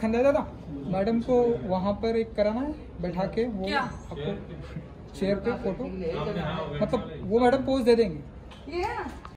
खंडा दादा मैडम को वहाँ पर एक कराना है बैठा के वो आपको चेयर पे फ़ोटो मतलब वो मैडम पोज दे देंगे। है